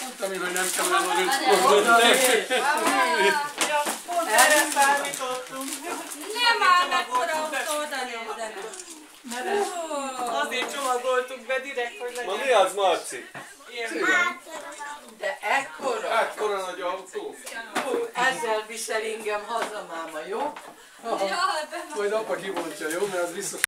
Mondtam én, hogy nem kell elmenni. Ja, pont erre számítottunk. Nem áll mekkora autó, oda nézzenek. Azért csomagoltuk be direkt, hogy legyen. Ma mi az, Marci? De ekkora, Ekkora nagy autó. Hú, ezzel visel engem haza máma, jó? Majd apa kibontja, jó? Mert az biztos